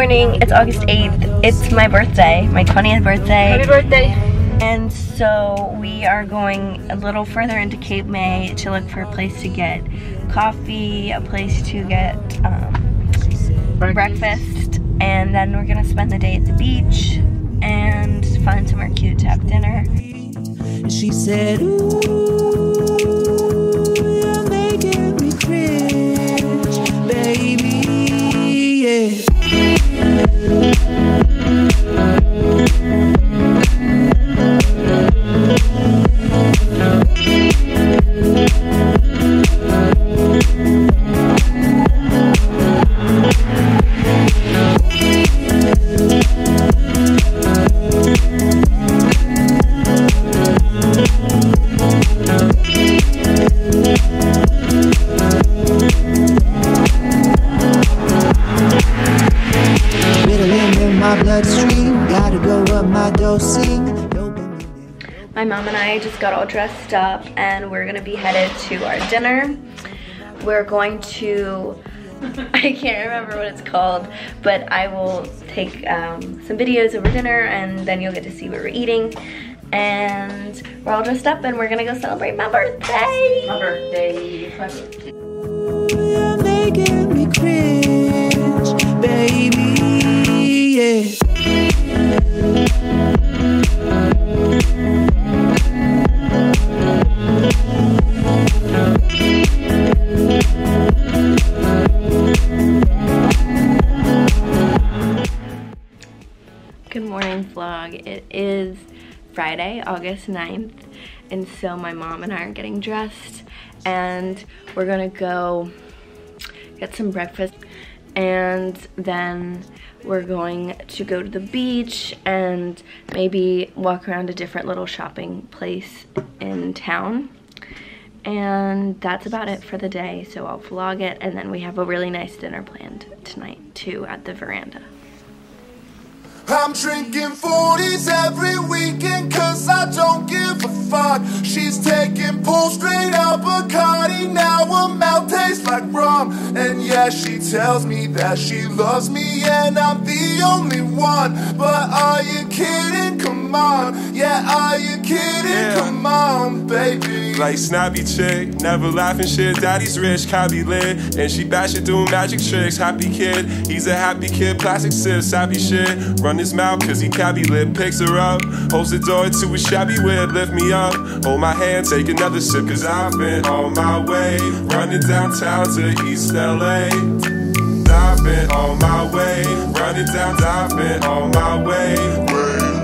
morning. It's August 8th. It's my birthday, my 20th birthday. Happy birthday. And so we are going a little further into Cape May to look for a place to get coffee, a place to get um, breakfast. breakfast. and then we're gonna spend the day at the beach and find somewhere cute to have dinner. She said, Ooh. My mom and I just got all dressed up and we're gonna be headed to our dinner. We're going to, I can't remember what it's called, but I will take um, some videos over dinner and then you'll get to see what we're eating. And we're all dressed up and we're gonna go celebrate my birthday. My birthday. It is Friday, August 9th, and so my mom and I are getting dressed and we're gonna go get some breakfast and then we're going to go to the beach and maybe walk around a different little shopping place in town and that's about it for the day so I'll vlog it and then we have a really nice dinner planned tonight too at the veranda. I'm drinking 40s every weekend cause I don't give a fuck. She's taking pulls straight up Bacardi like rum, And yeah, she tells me that she loves me and I'm the only one. But are you kidding? Come on. Yeah, are you kidding? Yeah. Come on, baby. Like snobby chick, never laughing shit. Daddy's rich, copy lit. And she bashed it doing magic tricks. Happy kid, he's a happy kid. Plastic sip, sappy shit. Run his mouth cause he copy lit. Picks her up, holds the door to a shabby whip. Lift me up, hold my hand, take another sip cause I've been on my way. Running downtown down to East LA. Diving on my way, running down, diving on my way.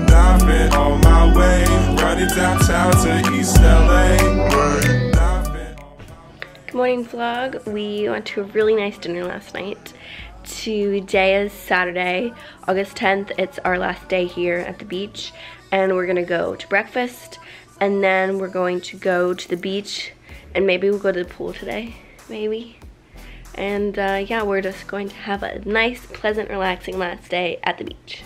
Diving on my way, running downtown to East LA. Good morning vlog. We went to a really nice dinner last night. Today is Saturday, August 10th. It's our last day here at the beach and we're gonna go to breakfast and then we're going to go to the beach and maybe we'll go to the pool today maybe. And uh, yeah, we're just going to have a nice, pleasant, relaxing last day at the beach.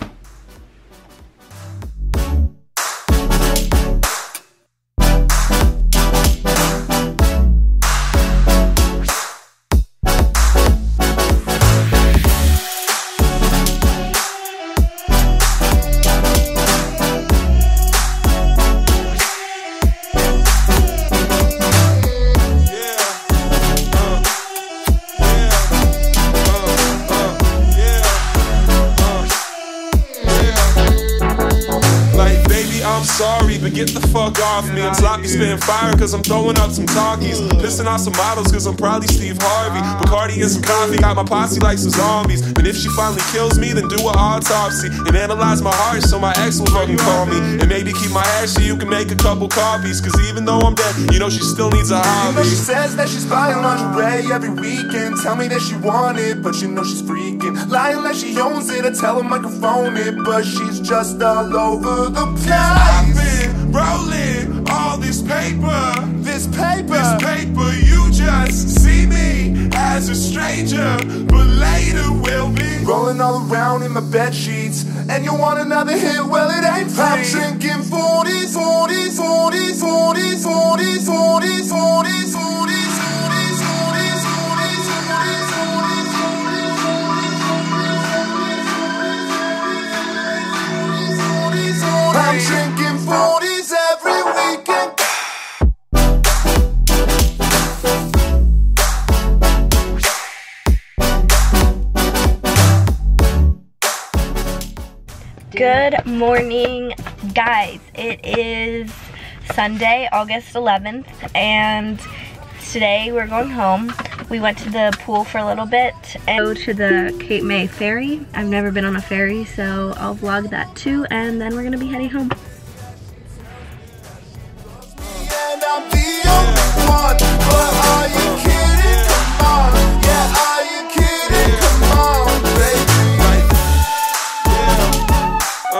But get the fuck off me. I'm sloppy spitting fire cause I'm throwing up some talkies. Pissing off some models cause I'm probably Steve Harvey. Bacardi and some coffee got my posse like some zombies. And if she finally kills me, then do an autopsy and analyze my heart so my ex will fucking call me. And maybe keep my ass so you can make a couple copies. Cause even though I'm dead, you know she still needs a hobby. Even she says that she's buying lingerie every weekend. Tell me that she want it, but you know she's freaking. Lying like she owns it, I tell her microphone it, but she's just all over the place rolling all this paper. This paper. This paper. You just see me as a stranger, but later we'll be rolling all around in my bed sheets. And you want another hit? Well, it ain't free. I'm drinking 40s, 40s, 40s. Good morning, guys. It is Sunday, August 11th, and today we're going home. We went to the pool for a little bit and go to the Cape May ferry. I've never been on a ferry, so I'll vlog that too, and then we're gonna be heading home.